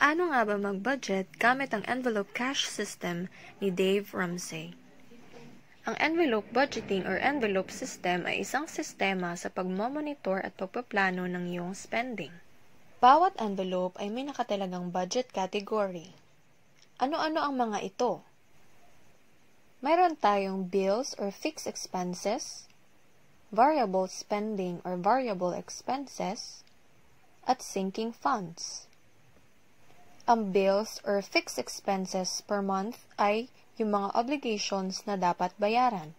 Paano nga ba mag-budget gamit ang envelope cash system ni Dave Ramsey? Ang envelope budgeting or envelope system ay isang sistema sa pagmomonitor at pagpaplano ng iyong spending. Bawat envelope ay may nakatalagang budget category. Ano-ano ang mga ito? Mayroon tayong bills or fixed expenses, variable spending or variable expenses, at sinking funds. Ang bills or fixed expenses per month ay yung mga obligations na dapat bayaran.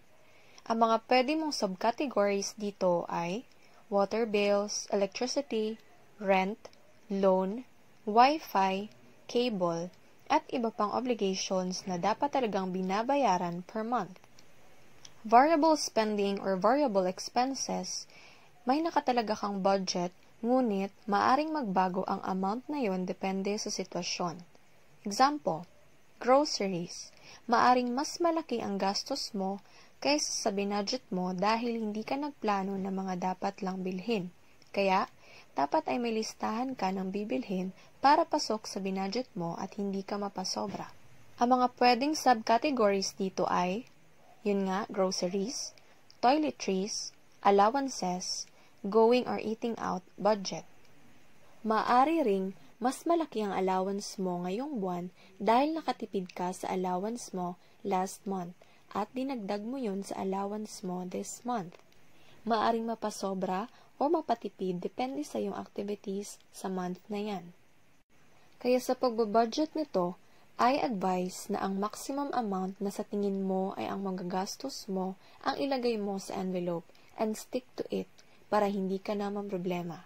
Ang mga pwede mong subcategories dito ay water bills, electricity, rent, loan, wifi, cable, at iba pang obligations na dapat talagang binabayaran per month. Variable spending or variable expenses, may nakatalaga kang budget Ngunit, maaring magbago ang amount na yon depende sa sitwasyon. Example, groceries. Maaring mas malaki ang gastos mo kaysa sa binudget mo dahil hindi ka nagplano ng mga dapat lang bilhin. Kaya, dapat ay may listahan ka ng bibilhin para pasok sa binudget mo at hindi ka mapasobra. Ang mga pwedeng subcategories dito ay, yun nga, groceries, toiletries, allowances, going or eating out budget. Maari ring mas malaki ang allowance mo ngayong buwan dahil nakatipid ka sa allowance mo last month at dinagdag mo yon sa allowance mo this month. Maaring mapasobra o mapatipid depende sa iyong activities sa month na yan. Kaya sa pagbabudget nito, I advise na ang maximum amount na sa tingin mo ay ang magagastos mo ang ilagay mo sa envelope and stick to it para hindi ka naman problema.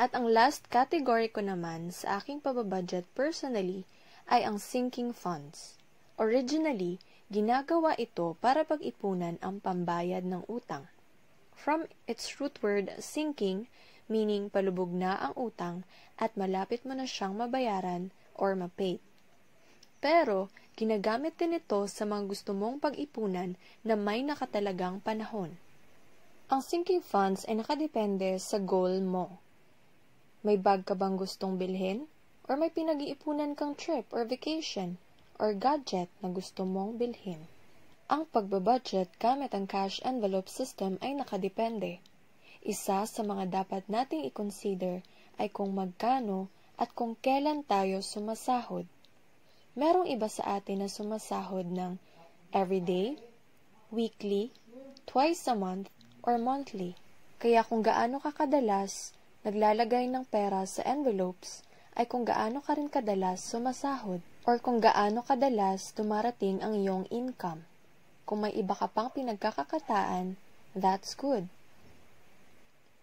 At ang last category ko naman sa aking pababudget personally ay ang sinking funds. Originally, ginagawa ito para pag-ipunan ang pambayad ng utang. From its root word sinking, meaning palubog na ang utang at malapit mo na siyang mabayaran or mapay. Pero, ginagamit din ito sa mga gusto mong pag-ipunan na may nakatalagang panahon. Ang sinking funds ay nakadepende sa goal mo. May bag ka bang gustong bilhin? Or may pinag-iipunan kang trip or vacation or gadget na gusto mong bilhin? Ang pagbabudget gamit ang cash envelope system ay nakadepende. Isa sa mga dapat nating i-consider ay kung magkano at kung kailan tayo sumasahod. Merong iba sa atin na sumasahod ng everyday, weekly, twice a month, or monthly. Kaya kung gaano ka kadalas naglalagay ng pera sa envelopes, ay kung gaano ka rin kadalas sumasahod or kung gaano kadalas tumarating ang iyong income. Kung may iba ka pang pinagkakakataan, that's good.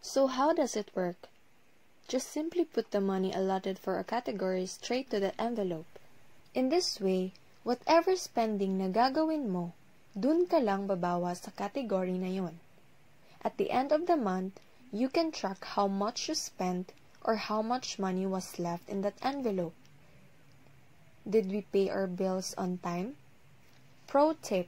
So how does it work? Just simply put the money allotted for a category straight to the envelope. In this way, whatever spending na gagawin mo, dun ka lang babawas sa category na yon. At the end of the month, you can track how much you spent or how much money was left in that envelope. Did we pay our bills on time? Pro tip.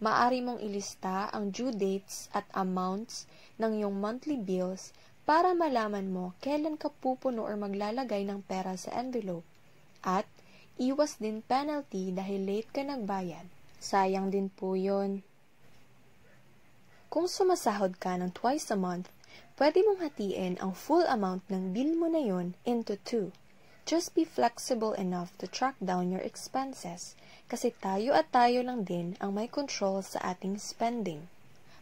Maari mong ilista ang due dates at amounts ng iyong monthly bills para malaman mo kailan ka pupuno or maglalagay ng pera sa envelope. At iwas din penalty dahil late ka nagbayad. Sayang din po yun. Kung sumasahod ka ng twice a month, pwede mong hatiin ang full amount ng bill mo na yon into two. Just be flexible enough to track down your expenses kasi tayo at tayo lang din ang may control sa ating spending.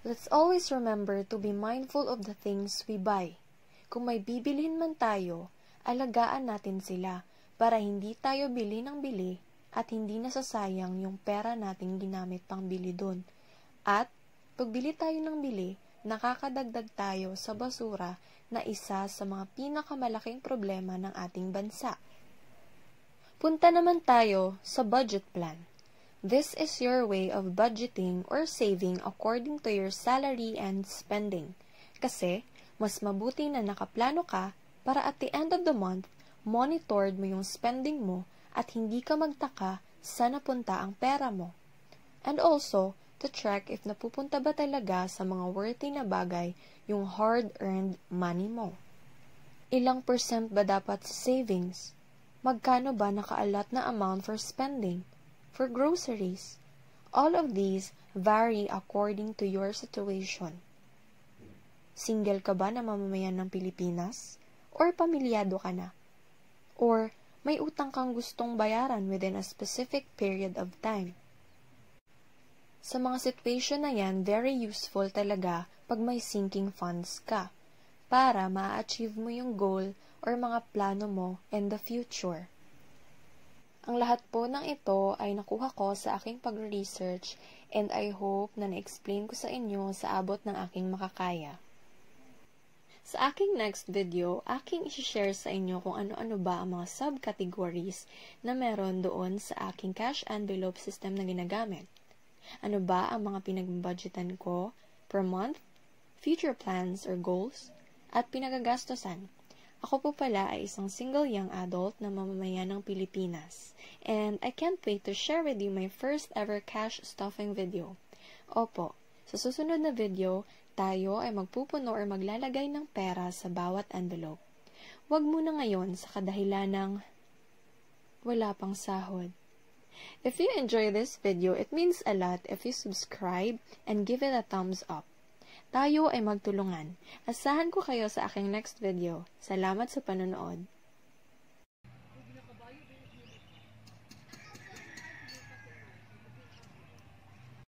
Let's always remember to be mindful of the things we buy. Kung may bibilhin man tayo, alagaan natin sila para hindi tayo bili ng bili at hindi nasasayang yung pera nating ginamit pang bili doon. At Pagbili tayo ng bili, nakakadagdag tayo sa basura na isa sa mga pinakamalaking problema ng ating bansa. Punta naman tayo sa budget plan. This is your way of budgeting or saving according to your salary and spending. Kasi, mas mabuti na nakaplano ka para at the end of the month, monitored mo yung spending mo at hindi ka magtaka sa napunta ang pera mo. And also, to track if napupunta ba talaga sa mga worthy na bagay yung hard-earned money mo. Ilang percent ba dapat sa savings? Magkano ba nakaalat na amount for spending? For groceries? All of these vary according to your situation. Single ka ba na mamamayan ng Pilipinas? Or pamilyado ka na? Or may utang kang gustong bayaran within a specific period of time? Sa mga situation na yan, very useful talaga pag may sinking funds ka para ma-achieve mo yung goal or mga plano mo in the future. Ang lahat po ng ito ay nakuha ko sa aking pag-research and I hope na na-explain ko sa inyo sa abot ng aking makakaya. Sa aking next video, aking isi-share sa inyo kung ano-ano ba ang mga subcategories na meron doon sa aking cash envelope system na ginagamit. Ano ba ang mga pinagbudgetan ko per month, future plans or goals, at pinagagastosan. Ako po pala ay isang single young adult na mamamayan ng Pilipinas. And I can't wait to share with you my first ever cash stuffing video. Opo, sa susunod na video, tayo ay magpupuno or maglalagay ng pera sa bawat envelope. Huwag muna ngayon sa kadahilan ng wala pang sahod. If you enjoy this video, it means a lot if you subscribe and give it a thumbs up. Tayo ay magtulungan. Asahan ko kayo sa aking next video. Salamat sa panonood.